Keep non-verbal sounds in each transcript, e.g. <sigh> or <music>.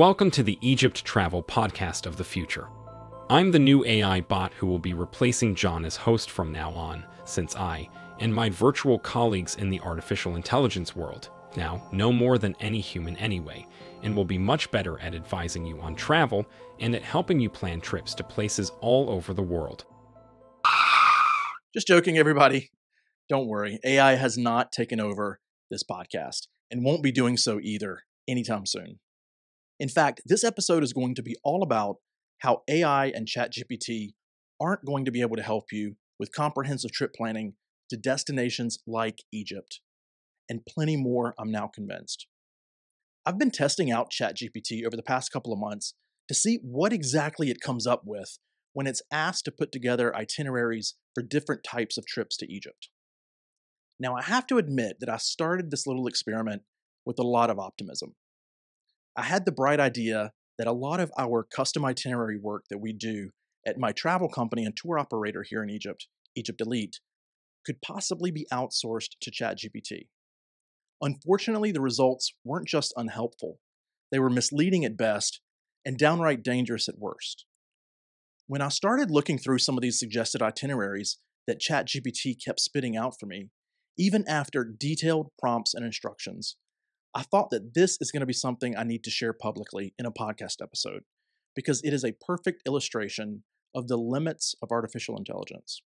welcome to the Egypt Travel Podcast of the Future. I'm the new AI bot who will be replacing John as host from now on, since I and my virtual colleagues in the artificial intelligence world now know more than any human anyway, and will be much better at advising you on travel and at helping you plan trips to places all over the world. Just joking, everybody. Don't worry, AI has not taken over this podcast and won't be doing so either anytime soon. In fact, this episode is going to be all about how AI and ChatGPT aren't going to be able to help you with comprehensive trip planning to destinations like Egypt. And plenty more, I'm now convinced. I've been testing out ChatGPT over the past couple of months to see what exactly it comes up with when it's asked to put together itineraries for different types of trips to Egypt. Now, I have to admit that I started this little experiment with a lot of optimism. I had the bright idea that a lot of our custom itinerary work that we do at my travel company and tour operator here in Egypt, Egypt Elite, could possibly be outsourced to ChatGPT. Unfortunately, the results weren't just unhelpful, they were misleading at best and downright dangerous at worst. When I started looking through some of these suggested itineraries that ChatGPT kept spitting out for me, even after detailed prompts and instructions, I thought that this is going to be something I need to share publicly in a podcast episode because it is a perfect illustration of the limits of artificial intelligence.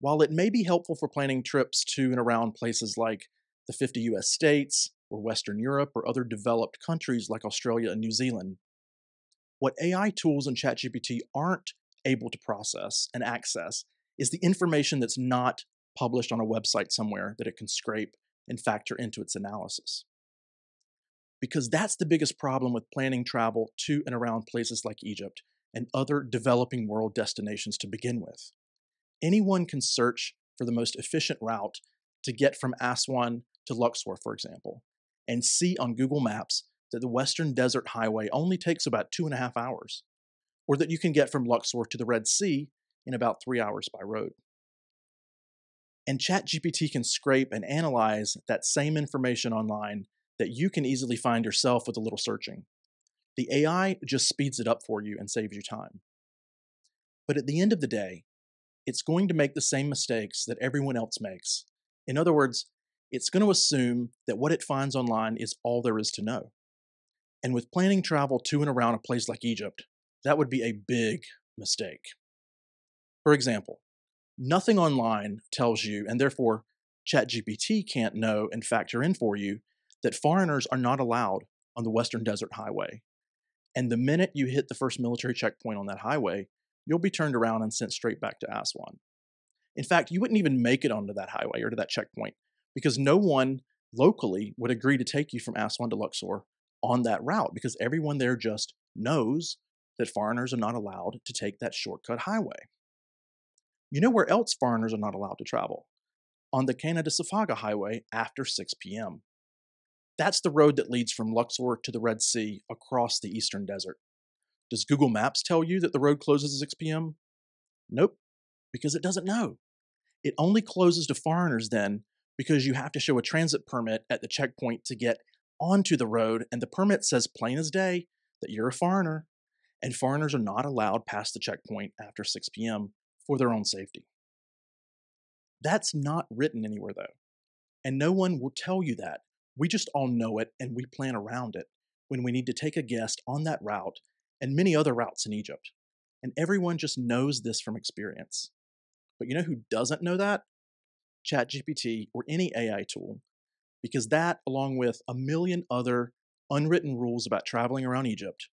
While it may be helpful for planning trips to and around places like the 50 US states, or Western Europe, or other developed countries like Australia and New Zealand, what AI tools and ChatGPT aren't able to process and access is the information that's not published on a website somewhere that it can scrape and factor into its analysis. Because that's the biggest problem with planning travel to and around places like Egypt and other developing world destinations to begin with. Anyone can search for the most efficient route to get from Aswan to Luxor, for example, and see on Google Maps that the Western Desert Highway only takes about two and a half hours, or that you can get from Luxor to the Red Sea in about three hours by road. And ChatGPT can scrape and analyze that same information online that you can easily find yourself with a little searching. The AI just speeds it up for you and saves you time. But at the end of the day, it's going to make the same mistakes that everyone else makes. In other words, it's going to assume that what it finds online is all there is to know. And with planning travel to and around a place like Egypt, that would be a big mistake. For example, nothing online tells you, and therefore ChatGPT can't know and factor in for you, that foreigners are not allowed on the Western Desert Highway. And the minute you hit the first military checkpoint on that highway, you'll be turned around and sent straight back to Aswan. In fact, you wouldn't even make it onto that highway or to that checkpoint because no one locally would agree to take you from Aswan to Luxor on that route because everyone there just knows that foreigners are not allowed to take that shortcut highway. You know where else foreigners are not allowed to travel? On the Qena de Safaga highway after 6 p.m. That's the road that leads from Luxor to the Red Sea across the eastern desert. Does Google Maps tell you that the road closes at 6 p.m.? Nope, because it doesn't know. It only closes to foreigners then because you have to show a transit permit at the checkpoint to get onto the road, and the permit says plain as day that you're a foreigner, and foreigners are not allowed past the checkpoint after 6 p.m. for their own safety. That's not written anywhere, though, and no one will tell you that. We just all know it and we plan around it when we need to take a guest on that route and many other routes in Egypt. And everyone just knows this from experience. But you know who doesn't know that? ChatGPT, or any AI tool, because that, along with a million other unwritten rules about traveling around Egypt,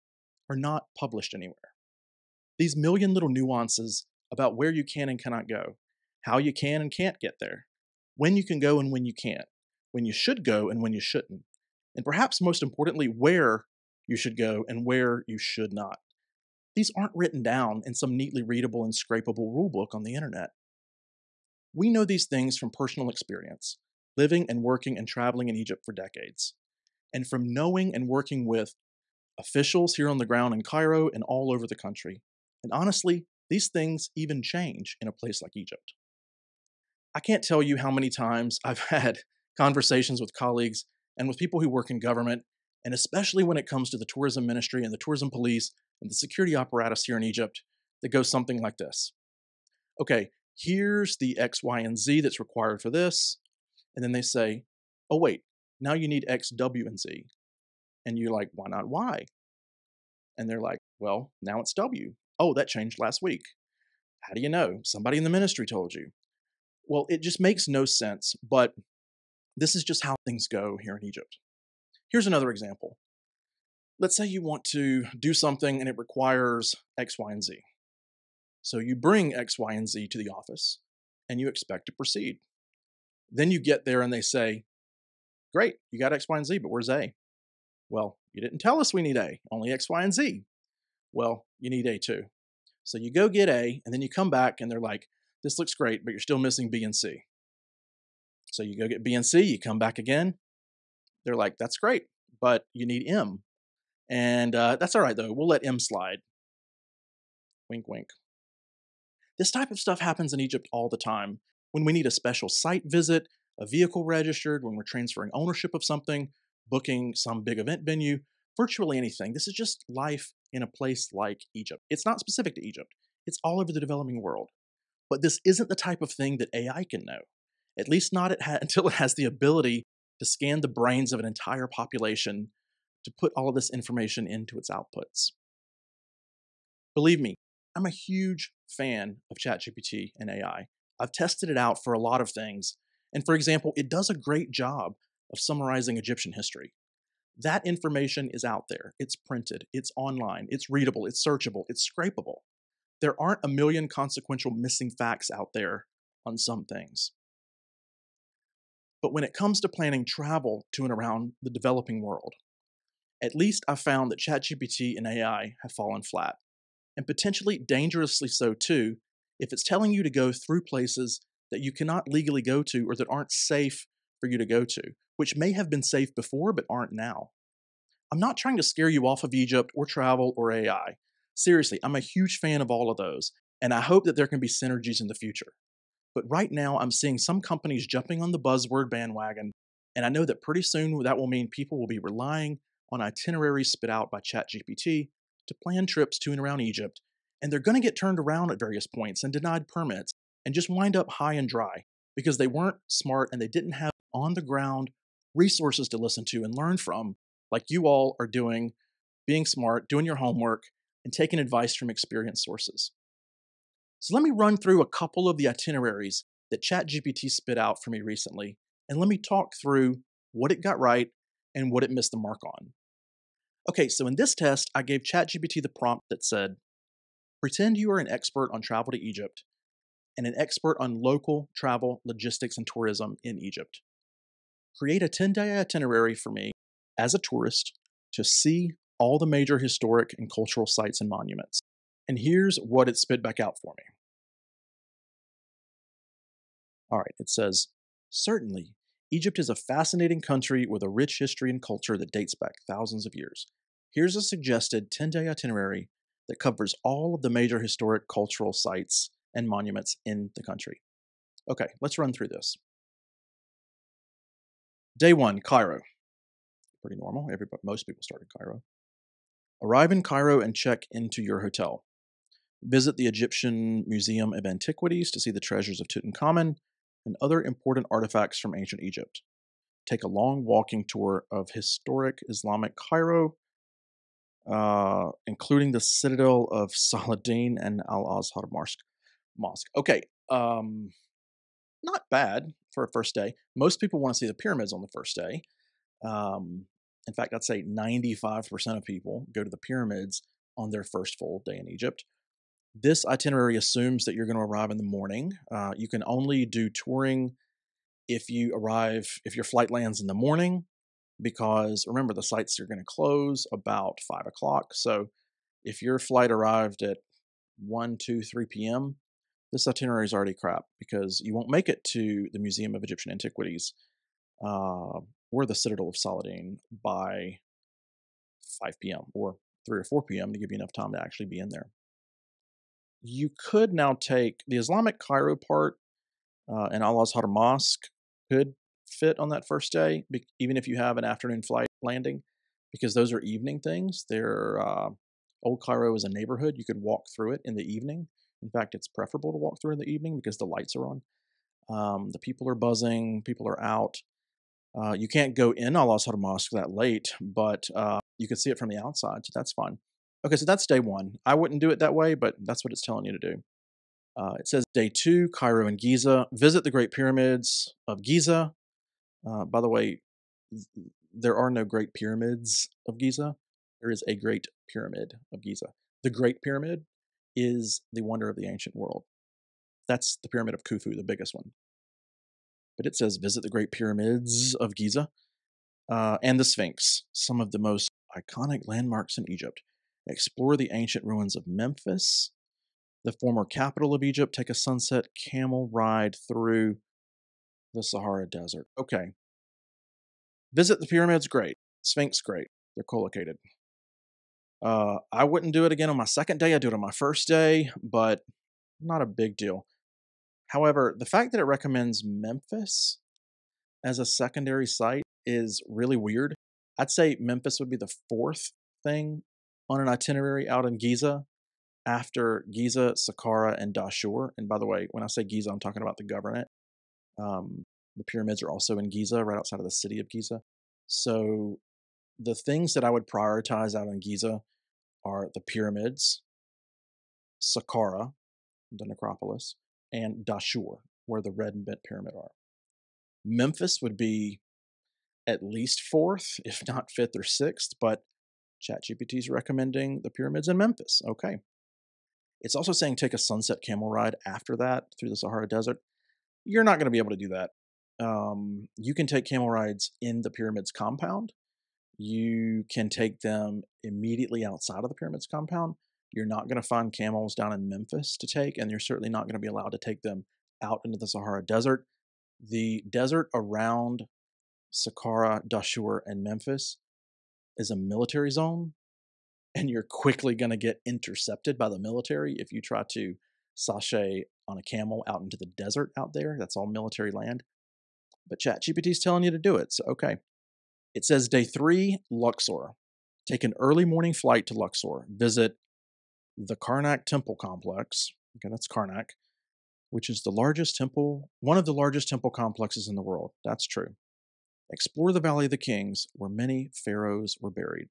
are not published anywhere. These million little nuances about where you can and cannot go, how you can and can't get there, when you can go and when you can't, when you should go and when you shouldn't, and perhaps most importantly, where you should go and where you should not. These aren't written down in some neatly readable and scrapable rulebook on the internet. We know these things from personal experience, living and working and traveling in Egypt for decades, and from knowing and working with officials here on the ground in Cairo and all over the country. And honestly, these things even change in a place like Egypt. I can't tell you how many times I've <laughs> had conversations with colleagues and with people who work in government And especially when it comes to the tourism ministry and the tourism police and the security apparatus here in Egypt, that goes something like this. Okay, here's the X, Y, and Z that's required for this. And then they say, oh, wait, now you need X, W, and Z. And you're like, why not Y? And they're like, well, now it's W. Oh, that changed last week. How do you know? Somebody in the ministry told you. Well, it just makes no sense, but this is just how things go here in Egypt. Here's another example. Let's say you want to do something and it requires X, Y, and Z. So you bring X, Y, and Z to the office and you expect to proceed. Then you get there and they say, Great, you got X, Y, and Z, but where's A? Well, you didn't tell us we need A, only X, Y, and Z. Well, you need A2. So you go get A, and then you come back and they're like, This looks great, but you're still missing B and C. So you go get B and C, you come back again. They're like, That's great, but you need M. And uh, that's all right, though. We'll let M slide. Wink, wink. This type of stuff happens in Egypt all the time. When we need a special site visit, a vehicle registered, when we're transferring ownership of something, booking some big event venue, virtually anything. This is just life in a place like Egypt. It's not specific to Egypt, it's all over the developing world. But this isn't the type of thing that AI can know, at least not it ha- <laughs> until it has the ability to scan the brains of an entire population to put all of this information into its outputs. Believe me, I'm a huge fan of ChatGPT and AI. I've tested it out for a lot of things. And for example, it does a great job of summarizing Egyptian history. That information is out there. It's printed, it's online, it's readable, it's searchable, it's scrapable. There aren't a million consequential missing facts out there on some things. But when it comes to planning travel to and around the developing world, at least I've found that ChatGPT and AI have fallen flat, and potentially dangerously so too, if it's telling you to go through places that you cannot legally go to or that aren't safe for you to go to, which may have been safe before but aren't now. I'm not trying to scare you off of Egypt or travel or AI. Seriously, I'm a huge fan of all of those, and I hope that there can be synergies in the future. But right now, I'm seeing some companies jumping on the buzzword bandwagon, and I know that pretty soon that will mean people will be relying on itineraries spit out by ChatGPT to plan trips to and around Egypt, and they're going to get turned around at various points and denied permits and just wind up high and dry because they weren't smart and they didn't have on the ground resources to listen to and learn from, like you all are doing, being smart, doing your homework, and taking advice from experienced sources. So let me run through a couple of the itineraries that ChatGPT spit out for me recently, and let me talk through what it got right and what it missed the mark on. Okay, so in this test, I gave ChatGPT the prompt that said, Pretend you are an expert on travel to Egypt and an expert on local travel, logistics, and tourism in Egypt. Create a 10 day itinerary for me as a tourist to see all the major historic and cultural sites and monuments. And here's what it spit back out for me. All right, it says, Certainly, Egypt is a fascinating country with a rich history and culture that dates back thousands of years. Here's a suggested 10 day itinerary that covers all of the major historic cultural sites and monuments in the country. Okay, let's run through this. Day one, Cairo. Pretty normal. Everybody, most people start in Cairo. Arrive in Cairo and check into your hotel. Visit the Egyptian Museum of Antiquities to see the treasures of Tutankhamun and other important artifacts from ancient Egypt. Take a long walking tour of historic Islamic Cairo, uh, including the citadel of <laughs> Saladin and Al Azhar Mosque. Okay, um, not bad for a first day. Most people want to see the pyramids on the first day. Um, in fact, I'd say 95% of people go to the pyramids on their first full day in Egypt. This itinerary assumes that you're going to arrive in the morning. Uh, you can only do touring if you arrive, if your flight lands in the morning, because remember, the sites are going to close about 5 o'clock. So if your flight arrived at 1, 2, 3 p.m., this itinerary is already crap because you won't make it to the Museum of Egyptian Antiquities uh, or the Citadel of Saladin by 5 p.m. or 3 or 4 p.m. to give you enough time to actually be in there. You could now take the Islamic Cairo part uh, and Al Azhar Mosque could fit on that first day, even if you have an afternoon flight landing. because those are evening things. They're uh, Old Cairo is a neighborhood. You could walk through it in the evening. In fact, it's preferable to walk through in the evening because the lights are on. Um, the people are buzzing, people are out. Uh, you can't go in Al Azhar Mosque that late, but uh, you can see it from the outside, so that's fine. Okay, so that's day one. I wouldn't do it that way, but that's what it's telling you to do. Uh, it says day two, Cairo and Giza. Visit the Great Pyramids of Giza. Uh, by the way, there are no Great Pyramids of Giza. There is a Great Pyramid of Giza. The Great Pyramid is the wonder of the ancient world. That's the Pyramid of Khufu, the biggest one. But it says visit the Great Pyramids of Giza uh, and the Sphinx, some of the most iconic landmarks in Egypt. Explore the ancient ruins of Memphis, the former capital of Egypt. Take a sunset camel ride through the Sahara Desert. Okay. Visit the pyramids, great. Sphinx, great. They're co-located. Uh, I wouldn't do it again on my second day. I do it on my first day, but not a big deal. However, the fact that it recommends Memphis as a secondary site is really weird. I'd say Memphis would be the fourth thing on an itinerary out in Giza after Giza, Saqqara, and Dashur. And by the way, when I say Giza, I'm talking about the governorate. Um, the pyramids are also in Giza, right outside of the city of Giza. So the things that I would prioritize out in Giza are the pyramids, Saqqara, the necropolis, and Dashur, where the red and bent pyramid are. Memphis would be at least fourth, <laughs> if not fifth or sixth, but ChatGPT is recommending the pyramids in Memphis. Okay. It's also saying take a sunset camel ride after that through the Sahara Desert. You're not going to be able to do that. Um, you can take camel rides in the pyramids compound, you can take them immediately outside of the pyramids compound. You're not going to find camels down in Memphis to take, and you're certainly not going to be allowed to take them out into the Sahara Desert. The desert around Saqqara, Dashur, and Memphis is a military zone, and you're quickly going to get intercepted by the military if you try to sashay on a camel out into the desert out there. That's all military land. But ChatGPT is telling you to do it, so okay. It says day three, Luxor. Take an early morning flight to Luxor. Visit the Karnak Temple Complex. Okay, that's Karnak, which is the largest temple, one of the largest temple complexes in the world. That's true. Explore the Valley of the Kings, where many pharaohs were buried.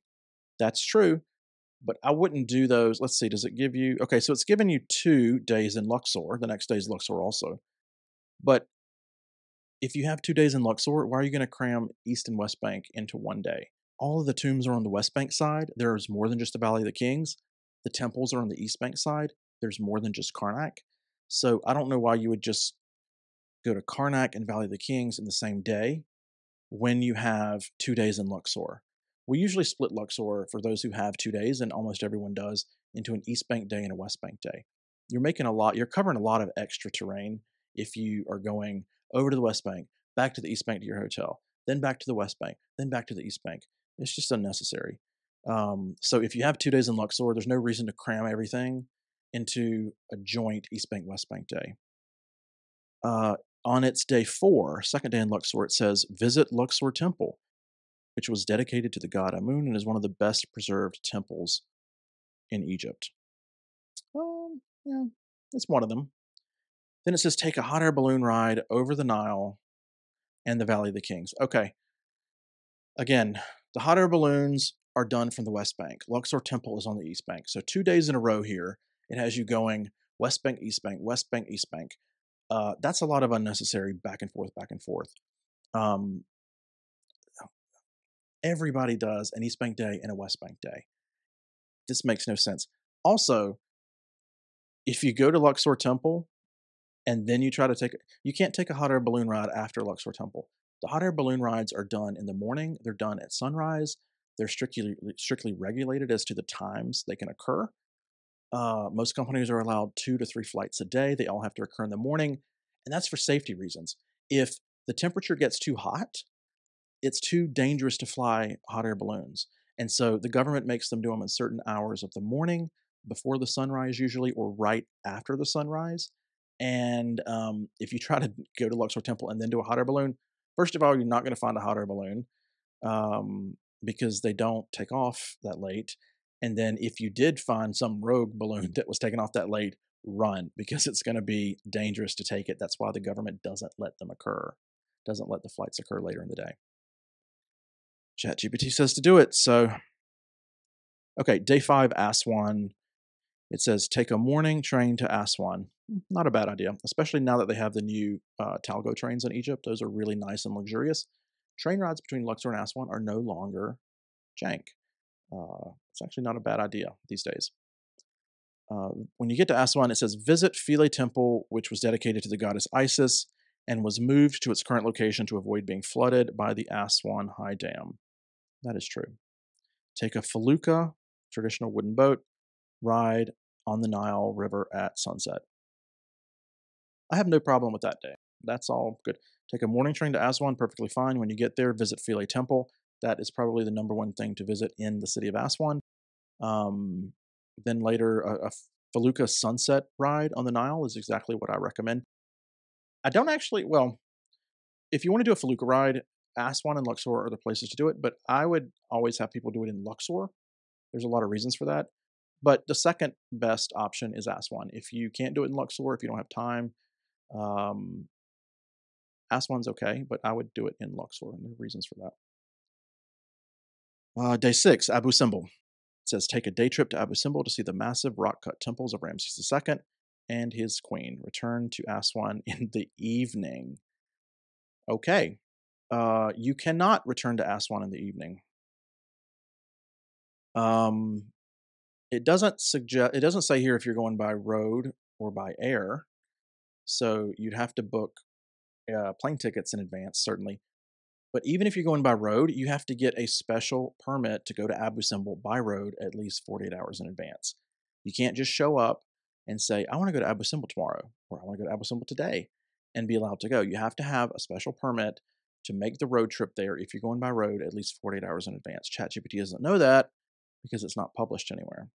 That's true, but I wouldn't do those. Let's see, does it give you? Okay, so it's given you two days in Luxor. The next day is Luxor also. But if you have two days in Luxor, why are you going to cram East and West Bank into one day? All of the tombs are on the West Bank side. There's more than just the Valley of the Kings. The temples are on the East Bank side. There's more than just Karnak. So I don't know why you would just go to Karnak and Valley of the Kings in the same day when you have two days in Luxor. We usually split Luxor for those who have two days, and almost everyone does, into an East Bank day and a West Bank day. You're making a lot, you're covering a lot of extra terrain if you are going over to the West Bank, back to the East Bank to your hotel, then back to the West Bank, then back to the East Bank. It's just unnecessary. Um, so if you have two days in Luxor, there's no reason to cram everything into a joint East Bank West Bank day. Uh, on its day four, second day in Luxor, it says visit Luxor Temple, which was dedicated to the god Amun and is one of the best preserved temples in Egypt. Um, yeah, it's one of them. Then it says take a hot air balloon ride over the Nile and the Valley of the Kings. Okay. Again, the hot air balloons are done from the West Bank. Luxor Temple is on the East Bank. So two days in a row here, it has you going West Bank, East Bank, West Bank, East Bank. Uh, that's a lot of unnecessary back and forth, back and forth. Um, everybody does an East Bank day and a West Bank day. This makes no sense. Also, if you go to Luxor Temple, and then you try to take you can't take a hot air balloon ride after Luxor Temple. The hot air balloon rides are done in the morning. They're done at sunrise. They're strictly strictly regulated as to the times they can occur. Uh, most companies are allowed two to three flights a day. They all have to occur in the morning, and that's for safety reasons. If the temperature gets too hot, it's too dangerous to fly hot air balloons. And so the government makes them do them in certain hours of the morning, before the sunrise usually, or right after the sunrise. And um, if you try to go to Luxor Temple and then do a hot air balloon, first of all, you're not going to find a hot air balloon. Um, because they don't take off that late. And then if you did find some rogue balloon <laughs> that was taken off that late, run because it's going to be dangerous to take it. That's why the government doesn't let them occur, doesn't let the flights occur later in the day. ChatGPT says to do it. So, okay, day five, Aswan. It says take a morning train to Aswan. Hmm, not a bad idea, especially now that they have the new uh, Talgo trains in Egypt. Those are really nice and luxurious. Train rides between Luxor and Aswan are no longer jank. Uh, it's actually not a bad idea these days. Uh, when you get to Aswan, it says visit Philae Temple, which was dedicated to the goddess Isis and was moved to its current location to avoid being flooded by the Aswan High Dam. That is true. Take a felucca, traditional wooden boat, ride on the Nile River at sunset. I have no problem with that day. That's all good. Take a morning train to Aswan, perfectly fine. When you get there, visit Philae Temple. That is probably the number one thing to visit in the city of Aswan. Um, then later, a, a Felucca sunset ride on the Nile is exactly what I recommend. I don't actually, well, if you want to do a Felucca ride, Aswan and Luxor are the places to do it, but I would always have people do it in Luxor. There's a lot of reasons for that. But the second best option is Aswan. If you can't do it in Luxor, if you don't have time, um, Aswan's okay, but I would do it in Luxor, and there are reasons for that. Uh, day six, Abu Simbel. It says take a day trip to Abu Simbel to see the massive rock cut temples of Ramses II and his queen. Return to Aswan in the evening. Okay, uh, you cannot return to Aswan in the evening. Um, it doesn't suggest. It doesn't say here if you're going by road or by air. So you'd have to book uh, plane tickets in advance, certainly. But even if you're going by road, you have to get a special permit to go to Abu Simbel by road at least 48 hours in advance. You can't just show up and say, I want to go to Abu Simbel tomorrow, or I want to go to Abu Simbel today, and be allowed to go. You have to have a special permit to make the road trip there if you're going by road at least 48 hours in advance. ChatGPT doesn't know that because it's not published anywhere.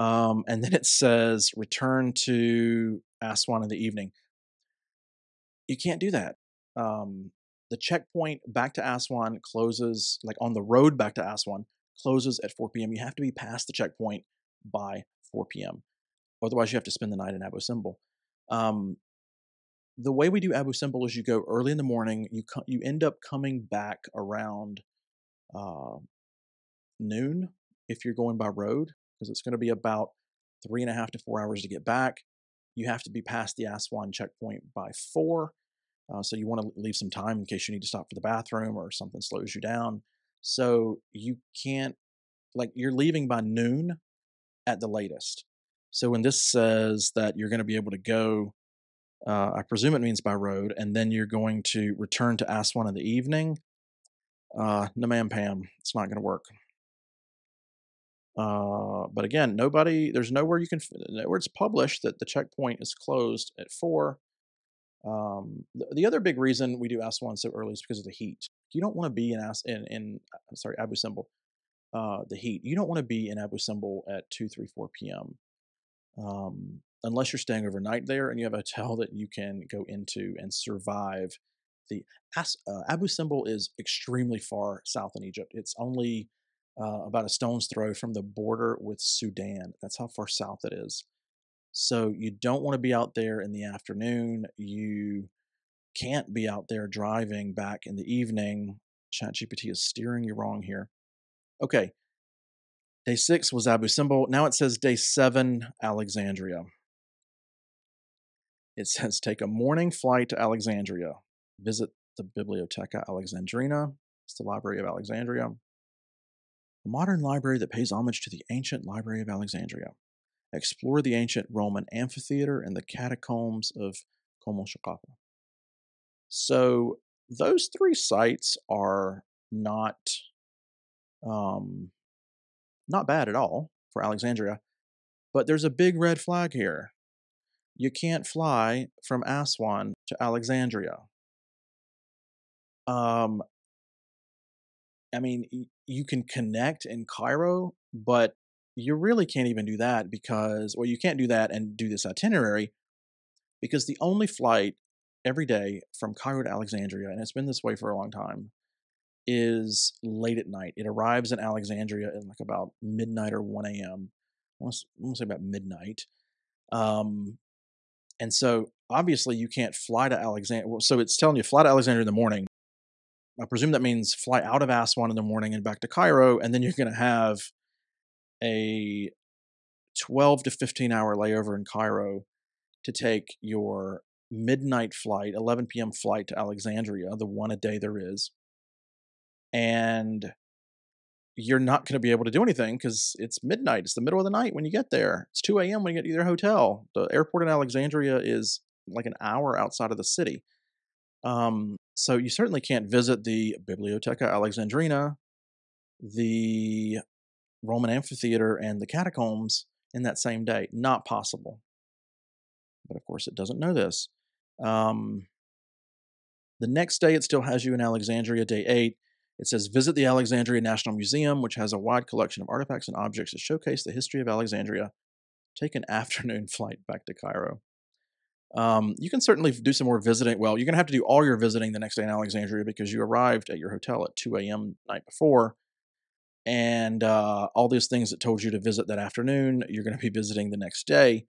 Um, and then it says return to Aswan in the evening. You can't do that. Um, the checkpoint back to Aswan closes, like on the road back to Aswan, closes at 4 p.m. You have to be past the checkpoint by 4 p.m. Otherwise, you have to spend the night in Abu Simbel. Um, the way we do Abu Simbel is you go early in the morning. You co- you end up coming back around uh, noon if you're going by road because it's going to be about three and a half to four hours to get back. You have to be past the Aswan checkpoint by four. Uh, so you want to leave some time in case you need to stop for the bathroom or something slows you down. So you can't, like, you're leaving by noon at the latest. So when this says that you're going to be able to go, uh, I presume it means by road, and then you're going to return to Aswan in the evening. Uh, no, ma'am, Pam, it's not going to work. Uh, but again, nobody, there's nowhere you can, nowhere it's published that the checkpoint is closed at four. Um, the, the, other big reason we do Aswan so early is because of the heat. You don't want to be in, As, in, in uh, sorry, Abu Simbel, uh, the heat. You don't want to be in Abu Simbel at 2, 3, 4 p.m. Um, unless you're staying overnight there and you have a hotel that you can go into and survive the uh, Abu Simbel is extremely far south in Egypt. It's only uh, about a stone's throw from the border with Sudan. That's how far south it is. So you don't want to be out there in the afternoon. You can't be out there driving back in the evening. ChatGPT is steering you wrong here. Okay. Day six was Abu Simbel. Now it says day seven, Alexandria. It says take a morning flight to Alexandria. Visit the Bibliotheca Alexandrina. It's the Library of Alexandria. A modern library that pays homage to the ancient Library of Alexandria. Explore the ancient Roman amphitheater and the catacombs of Kom el Shoqafa. So those three sites are not um, not bad at all for Alexandria, but there's a big red flag here. You can't fly from Aswan to Alexandria. Um, I mean, you can connect in Cairo, but you really can't even do that because, well, you can't do that and do this itinerary because the only flight every day from Cairo to Alexandria, and it's been this way for a long time, is late at night. It arrives in Alexandria at like about midnight or 1 a.m. I want to say about midnight. Um, and so obviously you can't fly to Alexandria. So it's telling you fly to Alexandria in the morning. I presume that means fly out of Aswan in the morning and back to Cairo, and then you're going to have a 12 to 15 hour layover in Cairo to take your midnight flight, 11 p.m. flight to Alexandria, the one a day there is. And you're not going to be able to do anything because it's midnight. It's the middle of the night when you get there. It's 2 a.m. when you get to your hotel. The airport in Alexandria is like an hour outside of the city. Um, so you certainly can't visit the Bibliotheca Alexandrina, the Roman amphitheater, and the catacombs in that same day. Not possible. But of course, it doesn't know this. Um, the next day, it still has you in Alexandria, day eight. It says visit the Alexandria National Museum, which has a wide collection of artifacts and objects to showcase the history of Alexandria. Take an <laughs> afternoon flight back to Cairo. Um, you can certainly do some more visiting. Well, you're going to have to do all your visiting the next day in Alexandria because you arrived at your hotel at 2 a.m. night before. And uh, all these things that told you to visit that afternoon, you're going to be visiting the next day.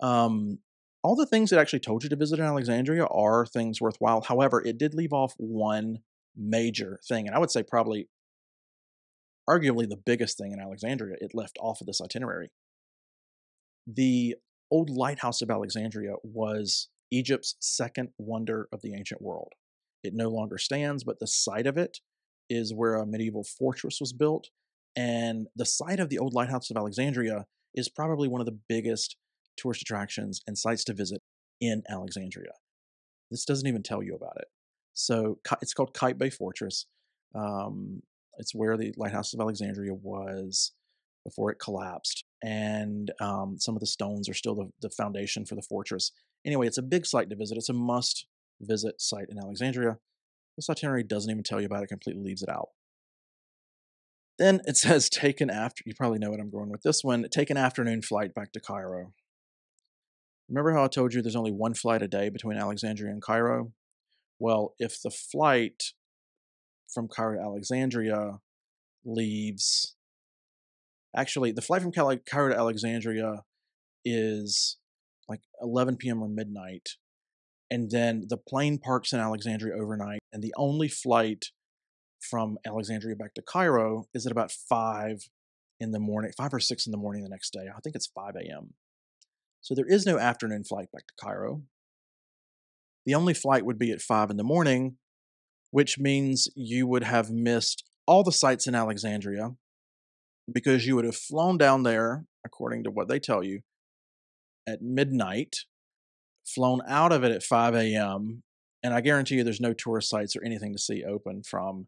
Um, all the things that actually told you to visit in Alexandria are things worthwhile. However, it did leave off one major thing, and I would say probably arguably the biggest thing in Alexandria it left off of this itinerary. The old lighthouse of Alexandria was Egypt's second wonder of the ancient world. It no longer stands, but the site of it is where a medieval fortress was built. And the site of the old lighthouse of Alexandria is probably one of the biggest tourist attractions and sites to visit in Alexandria. This doesn't even tell you about it. So it's called Qaitbay Fortress. Um, it's where the Lighthouse of Alexandria was before it collapsed. And um, some of the stones are still the, the foundation for the fortress. Anyway, it's a big site to visit. It's a must visit site in Alexandria. This itinerary doesn't even tell you about it, completely leaves it out. Then it <laughs> says take an after, you probably know what I'm going with this one, take an afternoon flight back to Cairo. Remember how I told you there's only one flight a day between Alexandria and Cairo? Well, if the flight from Cairo to Alexandria leaves, actually, the flight from Cairo to Alexandria is like 11 p.m. or midnight. And then the plane parks in Alexandria overnight. And the only flight from Alexandria back to Cairo is at about 5 in the morning, 5 or 6 in the morning the next day. I think it's 5 a.m. So there is no afternoon flight back to Cairo. The only flight would be at 5 in the morning, which means you would have missed all the sites in Alexandria because you would have flown down there, according to what they tell you, at midnight, flown out of it at 5 a.m., and I guarantee you there's no tourist sites or anything to see open from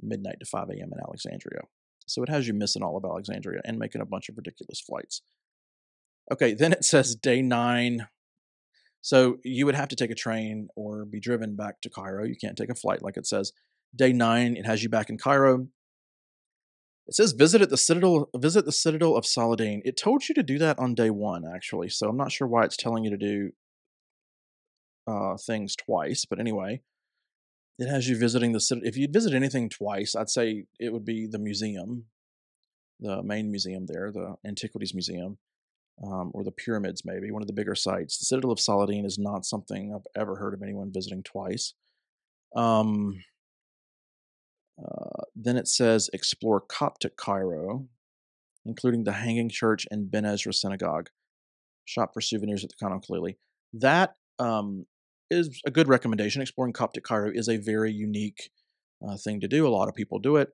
midnight to 5 a.m. in Alexandria. So it has you missing all of Alexandria and making a bunch of ridiculous flights. Okay, then it says day nine so you would have to take a train or be driven back to Cairo. You can't take a flight like it says. Day nine, it has you back in Cairo. It says visit at the citadel. Visit the citadel of Saladin. It told you to do that on day one, actually. So I'm not sure why it's telling you to do uh, things twice. But anyway, it has you visiting the citadel. If you'd visit anything twice, I'd say it would be the museum, the main museum there, the Antiquities Museum um, or the pyramids, maybe one of the bigger sites. The Citadel of Saladin is not something I've ever heard of anyone visiting twice. Um, uh, then it says explore Coptic Cairo, including the Hanging Church and Ben Ezra Synagogue. Shop for souvenirs at the Khan Khalili. That um, is a good recommendation. Exploring Coptic Cairo is a very unique uh, thing to do. A lot of people do it.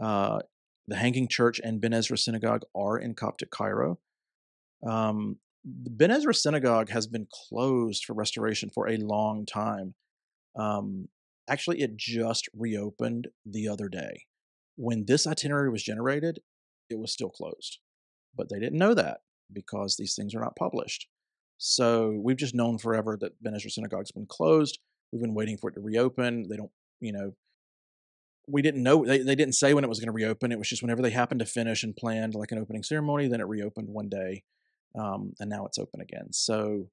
Uh, the Hanging Church and Ben Ezra Synagogue are in Coptic Cairo. Um, the Ben Ezra Synagogue has been closed for restoration for a long time. Um, actually, it just reopened the other day. When this itinerary was generated, it was still closed. But they didn't know that because these things are not published. So we've just known forever that Ben Ezra Synagogue's been closed. We've been waiting for it to reopen. They don't, you know, we didn't know they, they didn't say when it was going to reopen. It was just whenever they happened to finish and planned like an opening ceremony, then it reopened one day um, and now it's open again. So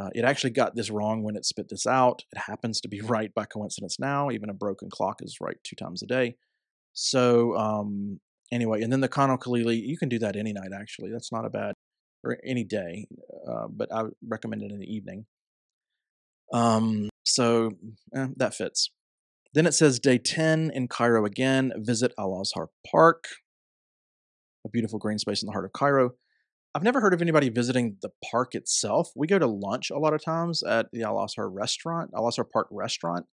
Uh, it actually got this wrong when it spit this out. It happens to be <laughs> right by coincidence now. Even a broken clock is right two times a day. So um, anyway, and then the Khan el-Khalili, you can do that any night actually. That's not a bad, or any day, uh, but I recommend it in the evening. Um, so eh, that fits. Then it says day 10 in Cairo again, visit Al Azhar Park, a beautiful green space in the heart of Cairo. I've never heard of anybody visiting the park itself. We go to lunch a lot of times at the Al Azhar restaurant, Al Azhar Park restaurant.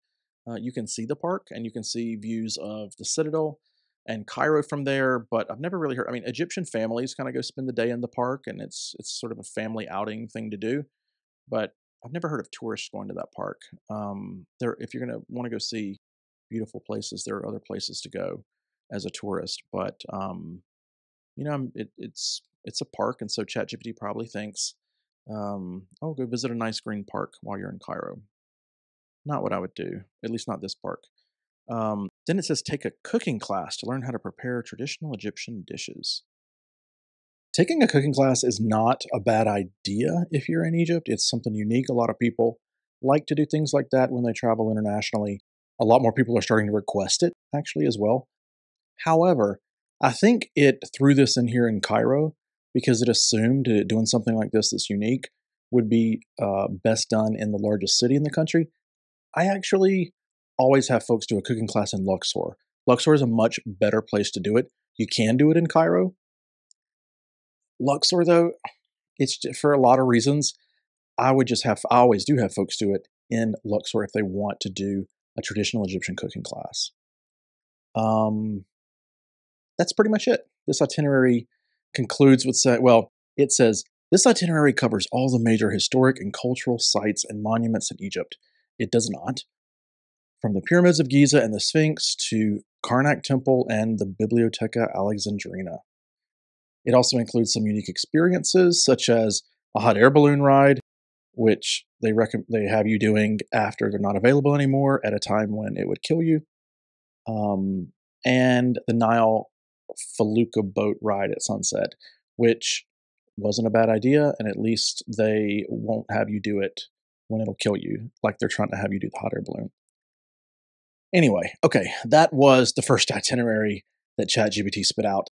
Uh, you can see the park and you can see views of the Citadel and Cairo from there. But I've never really heard. I mean, Egyptian families kind of go spend the day in the park, and it's it's sort of a family outing thing to do. But I've never heard of tourists going to that park. Um, there, if you're going to want to go see beautiful places, there are other places to go as a tourist. But um, you know, it, it's it's a park, and so ChatGPT probably thinks, um, "Oh, go visit a nice green park while you're in Cairo." Not what I would do, at least not this park. Um, then it says take a cooking class to learn how to prepare traditional Egyptian dishes. Taking a cooking class is not a bad idea if you're in Egypt. It's something unique. A lot of people like to do things like that when they travel internationally. A lot more people are starting to request it actually as well. However, I think it threw this in here in Cairo because it assumed that doing something like this that's unique would be uh, best done in the largest city in the country. I actually always have folks do a cooking class in Luxor. Luxor is a much better place to do it. You can do it in Cairo. Luxor, though, it's for a lot of reasons. I would just have, I always do have folks do it in Luxor if they want to do a traditional Egyptian cooking class. Um, that's pretty much it. This itinerary concludes with say, well, it says this itinerary covers all the major historic and cultural sites and monuments in Egypt. It does not. From the pyramids of Giza and the Sphinx to Karnak Temple and the Bibliotheca Alexandrina. It also includes some unique experiences, such as a hot air balloon ride, which they rec- they have you doing after they're not available anymore at a time when it would kill you, um, and the Nile Felucca boat ride at sunset, which wasn't a bad idea, and at least they won't have you do it when it'll kill you, like they're trying to have you do the hot air balloon. Anyway, okay, that was the first <laughs> itinerary that ChatGPT spit out.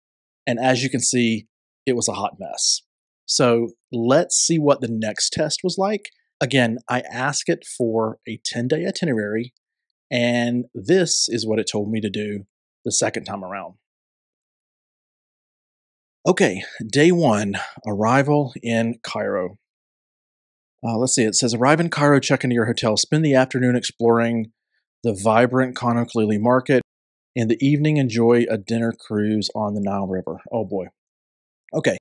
And as you can see, it was a hot mess. So let's see what the next test was like. Again, I asked it for a 10 day itinerary, and this is what it told me to do the second time around. Okay, day one arrival in Cairo. Uh, let's see, it says arrive in Cairo, check into your hotel, spend the afternoon exploring the vibrant Khan el-Khalili market. In the evening, enjoy a dinner cruise on the Nile River. Oh boy. Okay,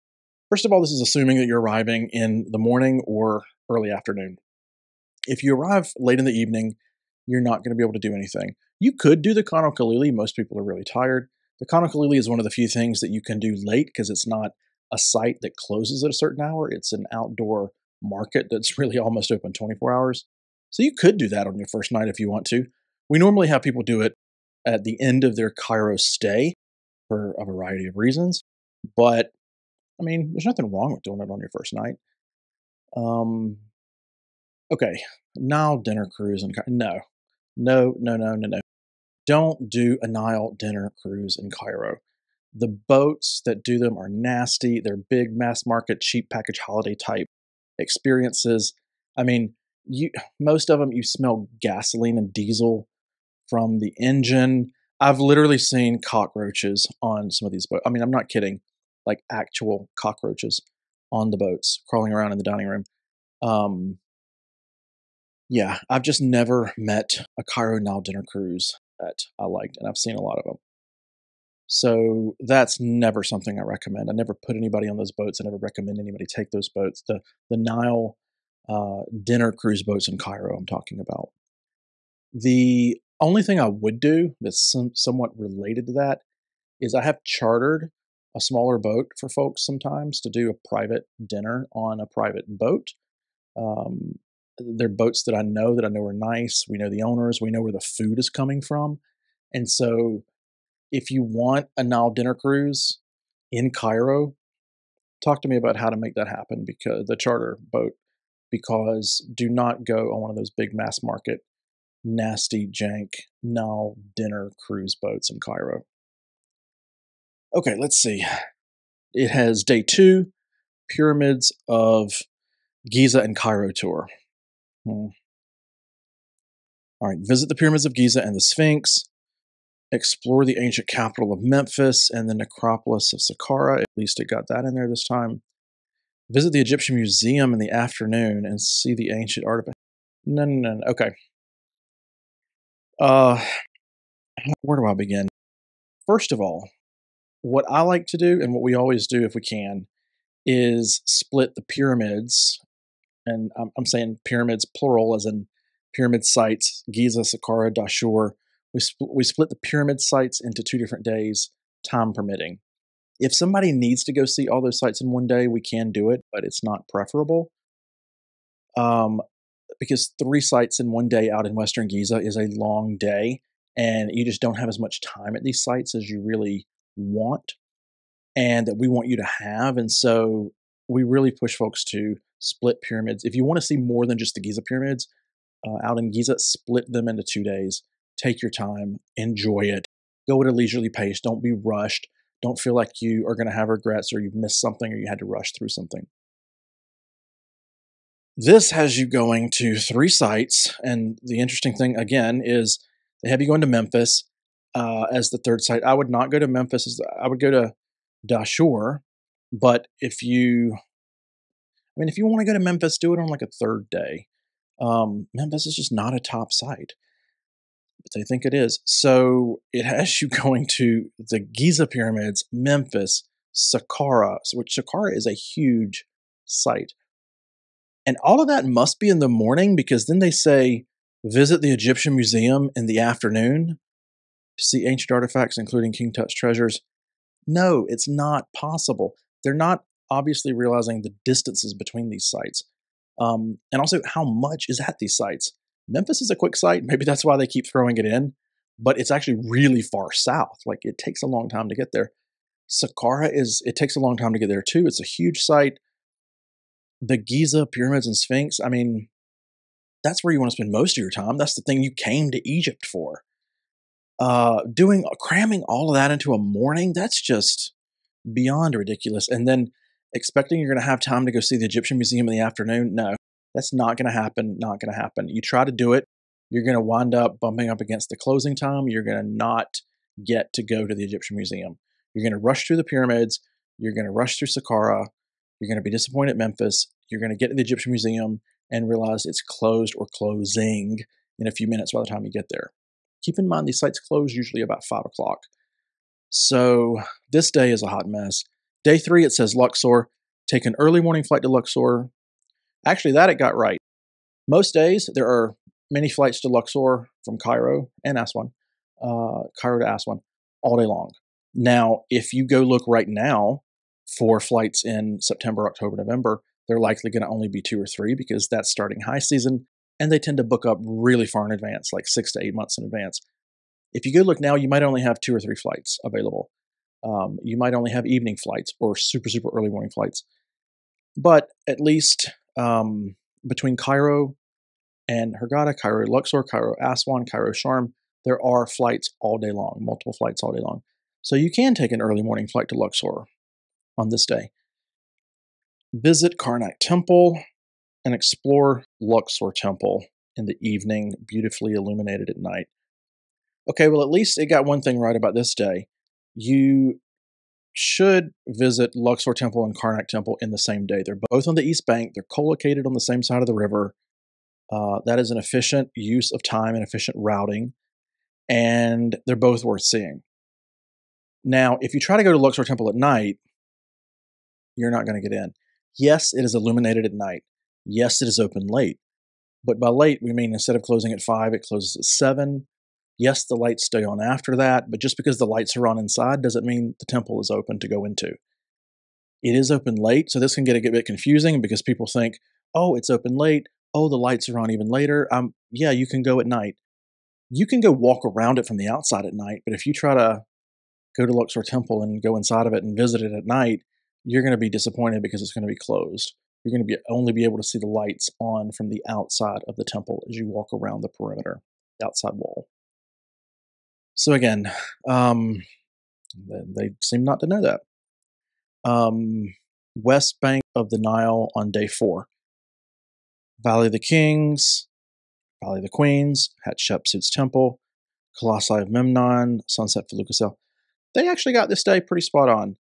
first of all, this is assuming that you're arriving in the morning or early afternoon. If you arrive late in the evening, you're not going to be able to do anything. You could do the Khan el-Khalili. Most people are really tired. The Khalili is one of the few things that you can do late because it's not a site that closes at a certain hour. It's an outdoor market that's <laughs> really almost open 24 hours. So you could do that on your first night if you want to. We normally have people do it at the end of their Cairo stay for a variety of reasons. But I mean, there's nothing wrong with doing it on your first night. Um, okay, now dinner cruise and no, no, no, no, no, no. Don't do a Nile dinner cruise in Cairo. The boats that do them are nasty. They're big, mass market, cheap package holiday type experiences. I mean, you most of them you smell gasoline and diesel from the engine. I've literally seen cockroaches on some of these boats. I mean, I'm not kidding, like actual cockroaches on the boats crawling around in the dining room. Um, yeah, I've just never met a Cairo Nile dinner cruise that I liked, and I've seen a lot of them. So that's never something I recommend. I never put anybody on those boats. I never recommend anybody take those boats. The the Nile uh, dinner cruise boats in Cairo, I'm talking about. The only thing I would do that's some, somewhat related to that is I have chartered a smaller boat for folks sometimes to do a private dinner on a private boat. Um, they're boats that I know that I know are nice. We know the owners. We know where the food is coming from, and so if you want a Nile dinner cruise in Cairo, talk to me about how to make that happen because the charter boat because do not go on one of those big mass market, nasty jank now dinner cruise boats in Cairo. Okay, let's see. It has day two, pyramids of Giza and Cairo tour. Hmm. All right, visit the pyramids of Giza and the Sphinx. Explore the ancient capital of Memphis and the necropolis of Saqqara. At least it got that in there this time. Visit the Egyptian Museum in the afternoon and see the ancient artifact. No, no, no. Okay. Uh, <sighs> where do I begin? First of all, what I like to do and what we always do if we can is split the pyramids, and I'm, I'm saying pyramids plural, as in pyramid sites, Giza, Saqqara, Dashur. We, spl- we split the pyramid sites into two different days, time permitting. If somebody needs to go see all those sites in one day, we can do it, but it's not preferable. Um, because three sites in one day out in Western Giza is a long day, and you just don't have as much time at these sites as you really want and that we want you to have. And so we really push folks to split pyramids. If you want to see more than just the Giza pyramids uh, out in Giza, split them into two days. Take your time, enjoy it, go at a leisurely pace. Don't be rushed. Don't feel like you are going to have regrets or you've missed something or you had to rush through something. This has you going to three sites. And the interesting thing, again, is they have you going to Memphis uh, as the third site. I would not go to Memphis. I would go to Dashur. But if you, mean, if you want to go to Memphis, do it on like a third day. Um, Memphis is just not a top site, but they think it is. So it has you <laughs> going to the Giza pyramids, Memphis, Saqqara, which Saqqara is a huge site. And all of that must be in the morning because then they say visit the Egyptian Museum in the afternoon to see ancient artifacts, including King Tut's treasures. No, it's not possible. They're not obviously realizing the distances between these sites. Um, and also how much is at these sites. Memphis is a quick site. Maybe that's why they keep throwing it in, but it's actually really far south. Like it takes a long time to get there. Saqqara is, it takes a long time to get there too. It's a huge site. The Giza pyramids and Sphinx, I mean, that's where you want to spend most of your time. That's the thing you came to Egypt for uh, doing cramming all of that into a morning that's just beyond ridiculous and then expecting you're going to have time to go see the egyptian museum in the afternoon no that's not going to happen not going to happen you try to do it you're going to wind up bumping up against the closing time you're going to not get to go to the egyptian museum you're going to rush through the pyramids you're going to rush through saqqara you're going to be disappointed at memphis you're going to get to the egyptian museum and realize it's closed or closing in a few minutes by the time you get there Keep in mind, these sites close usually about 5 o'clock. So this day is a hot mess. Day three, it says Luxor. Take an early morning flight to Luxor. Actually, that it got right. Most days, there are many flights to Luxor from Cairo and Aswan, uh, Cairo to Aswan, all day long. Now, if you go look right now for flights in September, October, November, they're likely going to only be two or three because that's starting high season and they tend to book up really far in advance, like six to eight months in advance. If you go look now, you might only have two or three flights available. Um, you might only have evening flights or super, super early morning flights. But at least um, between Cairo and Hurghada, Cairo Luxor, Cairo Aswan, Cairo Sharm, there are flights all day long, multiple flights all day long. So you can take an early morning flight to Luxor on this day. Visit Karnak Temple, and explore Luxor Temple in the evening, beautifully illuminated at night. Okay, well, at least it got one thing right about this day. You should visit Luxor Temple and Karnak Temple in the same day. They're both on the East Bank, they're co located on the same side of the river. Uh, that is an efficient use of time and efficient routing, and they're both worth seeing. Now, if you try to go to Luxor Temple at night, you're not going to get in. Yes, it is illuminated at night. Yes, it is open late. But by late, we mean instead of closing at 5, it closes at 7. Yes, the lights stay on after that, but just because the lights are on inside doesn't mean the temple is open to go into. It is open late, so this can get a bit confusing because people think, oh, it's open late. Oh, the lights are on even later. Um, yeah, you can go at night. You can go walk around it from the outside at night, but if you try to go to Luxor Temple and go inside of it and visit it at night, you're going to be disappointed because it's going to be closed you're going to be only be able to see the lights on from the outside of the temple as you walk around the perimeter, the outside wall. So again, um, they seem not to know that. Um, West bank of the Nile on day four. Valley of the Kings, Valley of the Queens, Hatshepsut's Temple, Colossi of Memnon, Sunset for Felucca They actually got this day pretty spot on.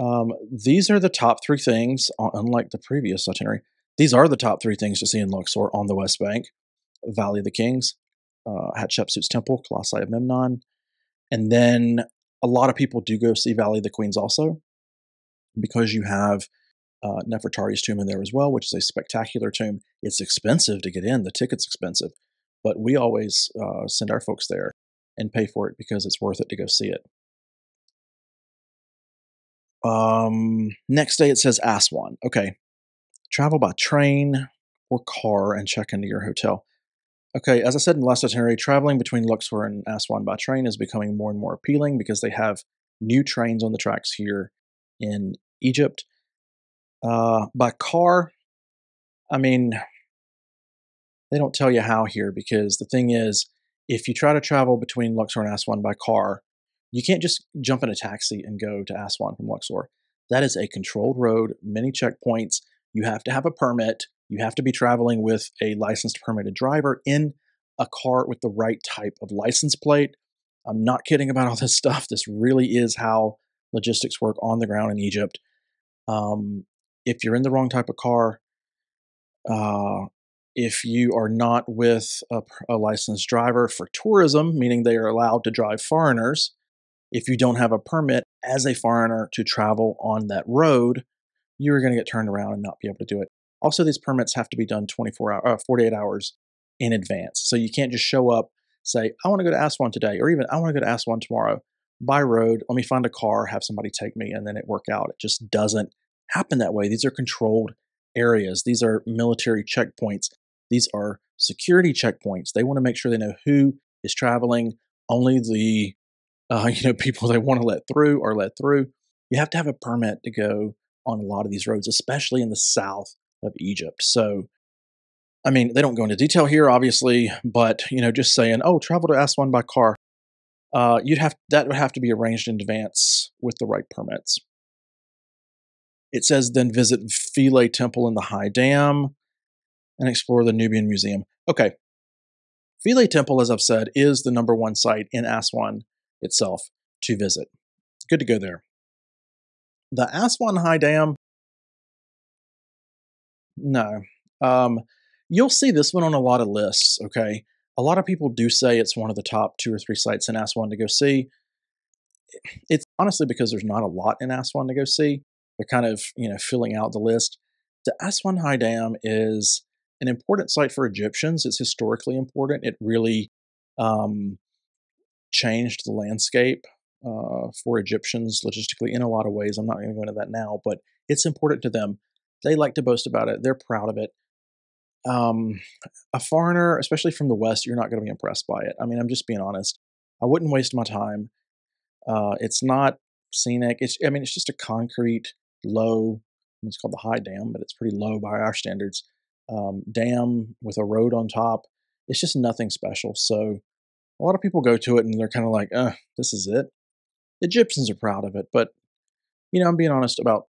Um, these are the top three things, unlike the previous itinerary. These are the top three things to see in Luxor on the West Bank Valley of the Kings, uh, Hatshepsut's Temple, Colossi of Memnon. And then a lot of people do go see Valley of the Queens also because you have uh, Nefertari's tomb in there as well, which is a spectacular tomb. It's expensive to get in, the ticket's expensive, but we always uh, send our folks there and pay for it because it's worth it to go see it. Um, next day it says Aswan. Okay. Travel by train or car and check into your hotel. Okay, as I said in the last itinerary, traveling between Luxor and Aswan by train is becoming more and more appealing because they have new trains on the tracks here in Egypt. Uh, by car, I mean, they don't tell you how here because the thing is, if you try to travel between Luxor and Aswan by car, you can't just jump in a taxi and go to Aswan from Luxor. That is a controlled road, many checkpoints. You have to have a permit. You have to be traveling with a licensed permitted driver in a car with the right type of license plate. I'm not kidding about all <laughs> this stuff. This really is how logistics work on the ground in Egypt. Um, if you're in the wrong type of car, uh, if you are not with a, a, licensed driver for tourism, meaning they are allowed to drive foreigners, if you don't have a permit as a foreigner to travel on that road, you're going to get turned around and not be able to do it. Also, these permits have to be done 24 hour, uh, 48 hours in advance. So you can't just show up, say, I want to go to Aswan today, or even I want to go to Aswan tomorrow by road. Let me find a car, have somebody take me, and then it work out. It just doesn't happen that way. These are controlled areas. These are military checkpoints. These are security checkpoints. They want to make sure they know who is traveling. Only the uh, <laughs> you know, people they want to let through are let through. You have to have a permit to go on a lot of these roads, especially in the south of Egypt. So, I mean, they don't go into detail here, obviously, but you know, just saying, oh, travel to Aswan by car, uh, you'd have that would have to be arranged in advance with the right permits. It says then visit Philae Temple in the High Dam and explore the Nubian Museum. Okay, Philae Temple, as I've said, is the number one site in Aswan itself to visit. Good to go there. The Aswan High Dam, no. Um, you'll see this one on a lot of lists, okay? A lot of people do say it's one of the top two or three sites in Aswan to go see. It's honestly because there's not a lot in Aswan to go see. They're kind of, you know, filling out the list. The Aswan High Dam is an important site for Egyptians. It's historically important. It really um, changed the landscape uh, for Egyptians logistically in a lot of ways. I'm not going to go into that now, but it's important to them. They like to boast about it. They're proud of it. Um, a foreigner, especially from the West, you're not going to be impressed by it. I mean, I'm just being honest. I wouldn't waste my time. Uh, it's not scenic. It's, I mean, it's just a concrete, low. It's called the high dam, but it's pretty low by our standards. Um, dam with a road on top. It's just nothing special. So a lot of people go to it and they're kind of like, uh, this is it. Egyptians are proud of it, but you know, I'm being honest about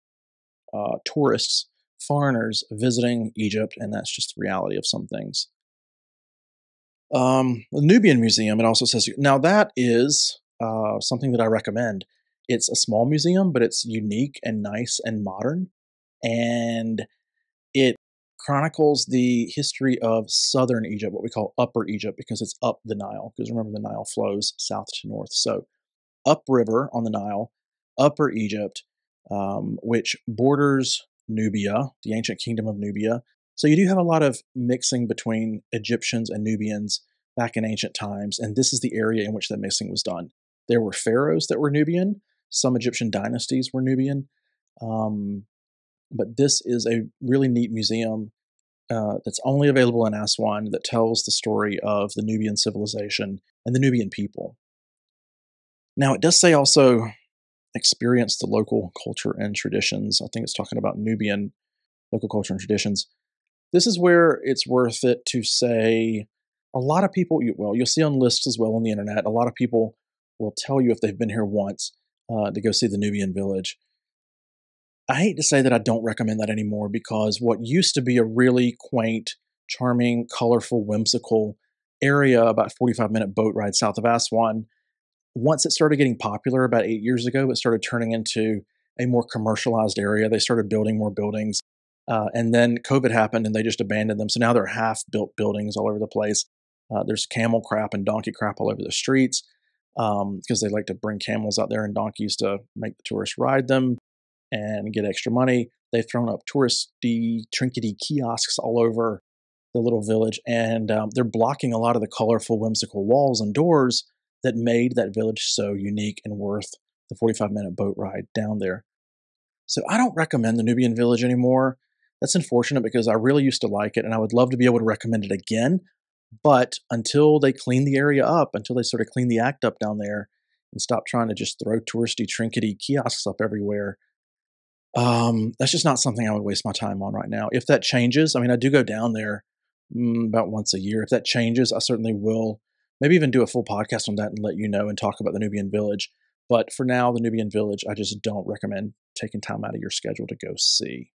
uh, tourists, foreigners visiting Egypt, and that's just the reality of some things. Um, the Nubian Museum, it also says, now that is uh, something that I recommend. It's a small museum, but it's unique and nice and modern. And it chronicles the history of southern Egypt, what we call Upper Egypt, because it's up the Nile. Because remember, the Nile flows south to north. So, upriver on the Nile, Upper Egypt, um, which borders Nubia, the ancient kingdom of Nubia. So, you do have a lot of mixing between Egyptians and Nubians back in ancient times, and this is the area in which that mixing was done. There were pharaohs that were Nubian, some Egyptian dynasties were Nubian. Um, but this is a really neat museum uh, that's only available in Aswan that tells the story of the Nubian civilization and the Nubian people. Now, it does say also experience the local culture and traditions. I think it's talking about Nubian local culture and traditions. This is where it's worth it to say a lot of people, well, you'll see on lists as well on the internet, a lot of people will tell you if they've been here once uh, to go see the Nubian village. I hate to say that I don't recommend that anymore because what used to be a really quaint, charming, colorful, whimsical area, about 45 minute boat ride south of Aswan, once it started getting popular about eight years ago, it started turning into a more commercialized area. They started building more buildings. Uh, and then COVID happened and they just abandoned them. So now they're half built buildings all over the place. Uh, there's camel crap and donkey crap all over the streets because um, they like to bring camels out there and donkeys to make the tourists ride them and get extra money. They've thrown up touristy, trinkety kiosks all over the little village, and um, they're blocking a lot of the colorful, whimsical walls and doors that made that village so unique and worth the 45 minute boat ride down there. So I don't recommend the Nubian Village anymore. That's unfortunate because I really used to like it and I would love to be able to recommend it again. But until they clean the area up, until they sort of clean the act up down there and stop trying to just throw touristy, trinkety kiosks up everywhere, um, that's just not something I would waste my time on right now. If that changes, I mean, I do go down there mm, about once a year. If that changes, I certainly will maybe even do a full podcast on that and let you know and talk about the Nubian Village. But for now, the Nubian Village, I just don't recommend taking time out of your schedule to go see.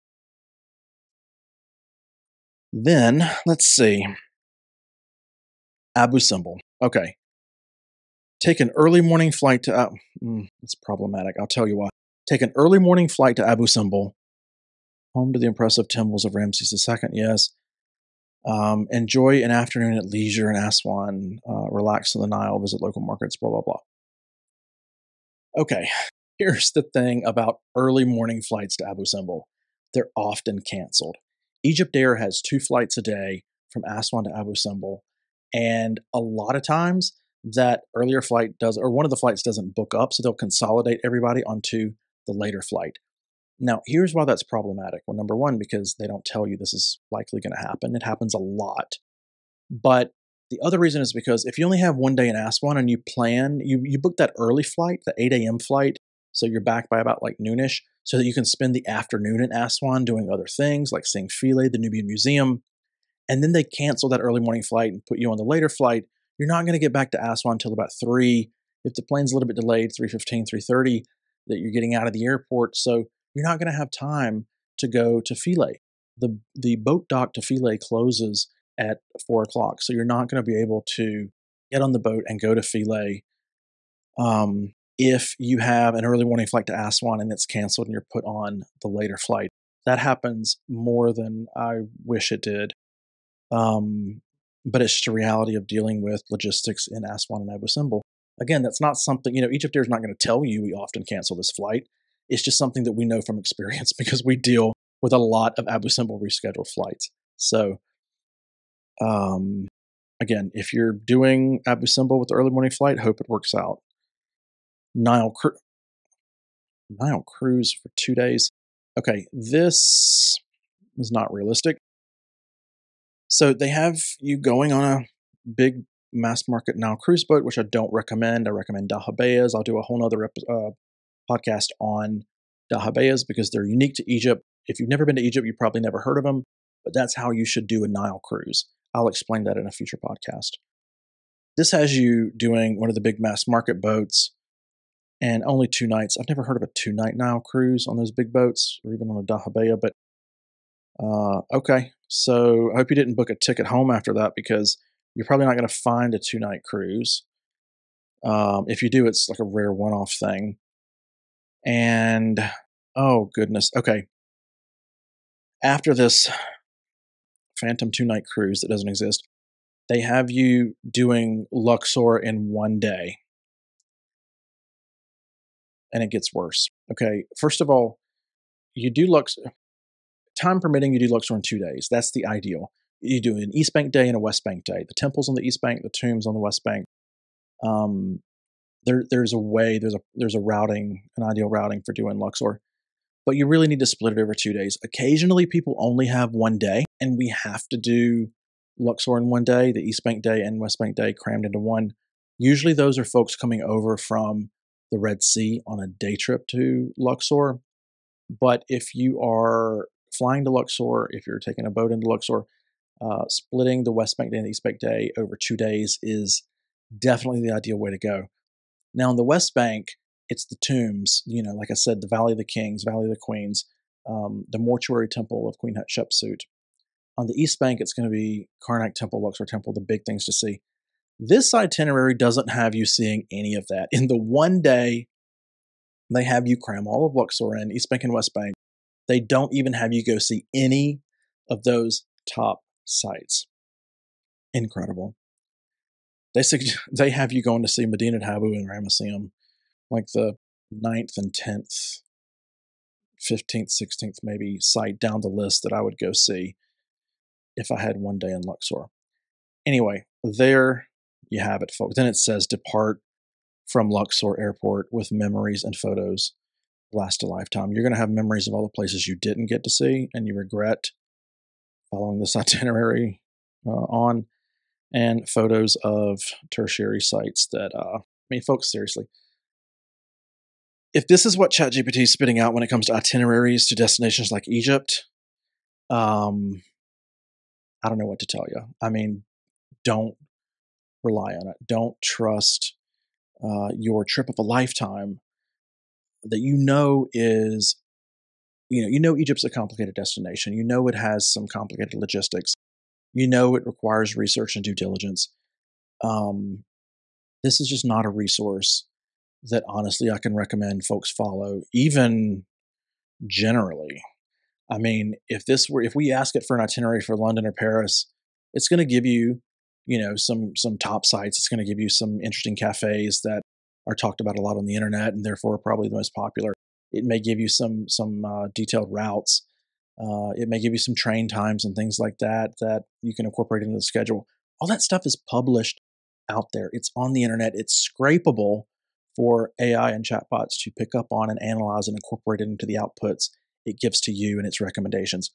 Then, let's see. Abu Simbel. Okay. Take an early morning flight to. Uh, mm, it's problematic. I'll tell you why. Take an early morning flight to Abu Simbel, home to the impressive temples of Ramses II. Yes. Um, enjoy an afternoon at leisure in Aswan. Uh, relax on the Nile. Visit local markets. Blah blah blah. Okay, <laughs> here's the thing about early morning flights to Abu Simbel. They're often canceled. Egypt Air has two flights a day from Aswan to Abu Simbel, and a lot of times that earlier flight does, or one of the flights doesn't book up, so they'll consolidate everybody onto the later flight. Now, here's why that's problematic. Well, number one, because they don't tell you this is likely going to happen. It happens a lot. But the other reason is because if you only have one day in Aswan and you plan, you, you book that early flight, the 8 a.m. flight, so you're back by about like noonish, so that you can spend the afternoon in Aswan doing other things like seeing Philae, the Nubian Museum, and then they cancel that early morning flight and put you on the later flight, you're not going to get back to Aswan until about 3. If the plane's a little bit delayed, 3.15, 3.30, that you're getting out of the airport. So you're not going to have time to go to Philae. The, the boat dock to Philae closes at 4 o'clock. So you're not going to be able to get on the boat and go to Philae um, if you have an early morning flight to Aswan and it's canceled and you're put on the later flight. That happens more than I wish it did. Um, but it's just a reality of dealing with logistics in Aswan and Abu Simbel. Again, that's not something, you know, Egypt Air is not going to tell you we often cancel this flight. It's just something that we know from experience <laughs> because we deal with a lot of Abu Simbel rescheduled flights. So, um, again, if you're doing Abu Simbel with the early morning flight, hope it works out. Nile, cru- Nile cruise for two days. Okay, this is not realistic. So they have you going on a big mass market Nile cruise boat, which I don't recommend. I recommend Dahabiyas. I'll do a whole other uh, podcast on Dahabiyas because they're unique to Egypt. If you've never been to Egypt, you probably never heard of them, but that's how you should do a Nile cruise. I'll explain that in a future podcast. This has you doing one of the big mass market boats and only two nights. I've never heard of a two night Nile cruise on those big boats or even on a Dahabiya, but uh, okay. So I hope you didn't book a ticket home after that because you're probably not going to find a two night cruise. Um, if you do, it's like a rare one off thing. And oh, goodness. Okay. After this Phantom two night cruise that doesn't exist, they have you doing Luxor in one day. And it gets worse. Okay. First of all, you do Luxor time permitting, you do Luxor in two days. That's the ideal. You do an East Bank day and a West Bank day. The temples on the East Bank, the tombs on the West Bank. Um, there, there's a way, there's a there's a routing, an ideal routing for doing Luxor, but you really need to split it over two days. Occasionally, people only have one day, and we have to do Luxor in one day, the East Bank day and West Bank day crammed into one. Usually, those are folks coming over from the Red Sea on a day trip to Luxor. But if you are flying to Luxor, if you're taking a boat into Luxor, uh, splitting the West Bank Day and the East Bank Day over two days is definitely the ideal way to go. Now, on the West Bank, it's the tombs, you know, like I said, the Valley of the Kings, Valley of the Queens, um, the mortuary temple of Queen Hatshepsut. On the East Bank, it's going to be Karnak Temple, Luxor Temple, the big things to see. This itinerary doesn't have you seeing any of that. In the one day, they have you cram all of Luxor in, East Bank and West Bank. They don't even have you go see any of those top sites. Incredible. They <laughs> they have you going to see Medina Habu and Ramesseum, like the 9th and 10th, 15th, 16th, maybe site down the list that I would go see if I had one day in Luxor. Anyway, there you have it, folks. Then it says depart from Luxor Airport with memories and photos last a lifetime. You're going to have memories of all the places you didn't get to see and you regret following this <laughs> itinerary uh, on, and photos of tertiary sites that, uh, I mean, folks, seriously. If this is what ChatGPT is spitting out when it comes to itineraries to destinations like Egypt, um, I don't know what to tell you. I mean, don't rely on it. Don't trust uh, your trip of a lifetime that you know is you know, you know Egypt's a complicated destination. You know it has some complicated logistics. You know it requires research and due diligence. Um, this is just not a resource that honestly I can recommend folks follow, even generally. I mean, if this were if we ask it for an itinerary for London or Paris, it's going to give you, you know, some some top sites. It's going to give you some interesting cafes that are talked about a lot on the internet and therefore probably the most popular. It may give you some some uh, detailed routes. Uh, it may give you some train times and things like that that you can incorporate into the schedule. All that stuff is published out there. It's on the internet. It's scrapable for AI and chatbots to pick up on and analyze and incorporate it into the outputs it gives to you and its recommendations.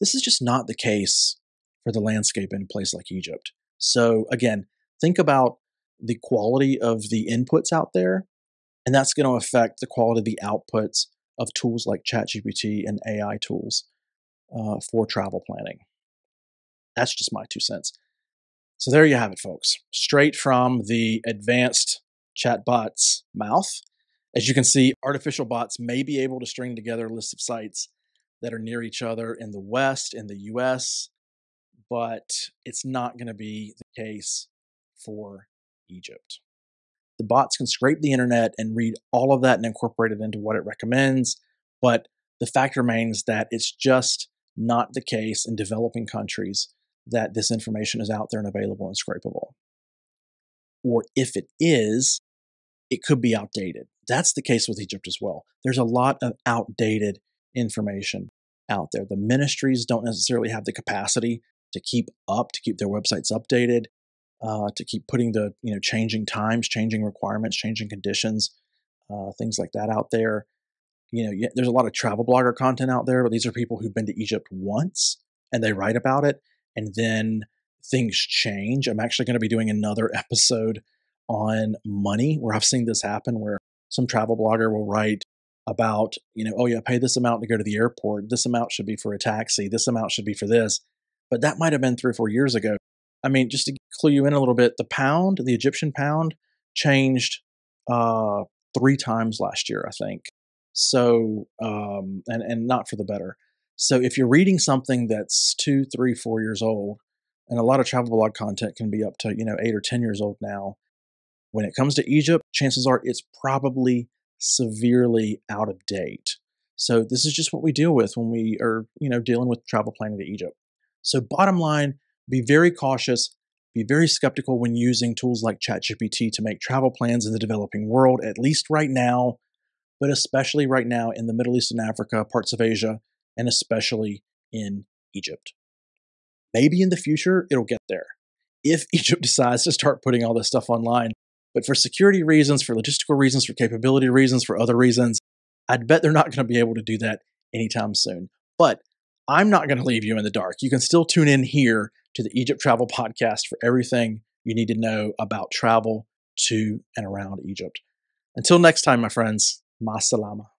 This is just not the case for the landscape in a place like Egypt. So again, think about the quality of the inputs out there and that's going to affect the quality of the outputs of tools like ChatGPT and AI tools uh, for travel planning. That's just my two cents. So there you have it, folks. Straight from the advanced chatbot's mouth. As you can see, artificial bots may be able to string together lists of sites that are near each other in the West, in the US, but it's not going to be the case for Egypt. The bots can scrape the internet and read all of that and incorporate it into what it recommends. But the fact remains that it's just not the case in developing countries that this information is out there and available and scrapable. Or if it is, it could be outdated. That's the case with Egypt as well. There's a lot of outdated information out there. The ministries don't necessarily have the capacity to keep up, to keep their websites updated uh, to keep putting the you know changing times, changing requirements, changing conditions, uh, things like that out there. You know, there's a lot of travel blogger content out there, but these are people who've been to Egypt once and they write about it, and then things change. I'm actually going to be doing another <laughs> episode on money where I've seen this happen, where some travel blogger will write about, you know, oh yeah, pay this amount to go to the airport. This amount should be for a taxi. This amount should be for this. But that might have been three or four years ago. I mean, just to clue you in a little bit, the pound, the Egyptian pound, changed uh, three times last year, I think. So, um, and and not for the better. So, if you're reading something that's two, three, four years old, and a lot of travel blog content can be up to you know eight or ten years old now. When it comes to Egypt, chances are it's probably severely out of date. So this is just what we deal with when we are, you know, dealing with travel planning to Egypt. So bottom line, be very cautious, be very skeptical when using tools like ChatGPT to make travel plans in the developing world, at least right now, but especially right now in the Middle East and Africa, parts of Asia, and especially in Egypt. Maybe in the future it'll get there if <laughs> Egypt decides to start putting all this stuff online. But for security reasons, for logistical reasons, for capability reasons, for other reasons, I'd bet they're not going to be able to do that anytime soon. But I'm not going to leave you in the dark. You can still tune in here to the Egypt Travel Podcast for everything you need to know about travel to and around Egypt. Until next time, my friends, ma salama.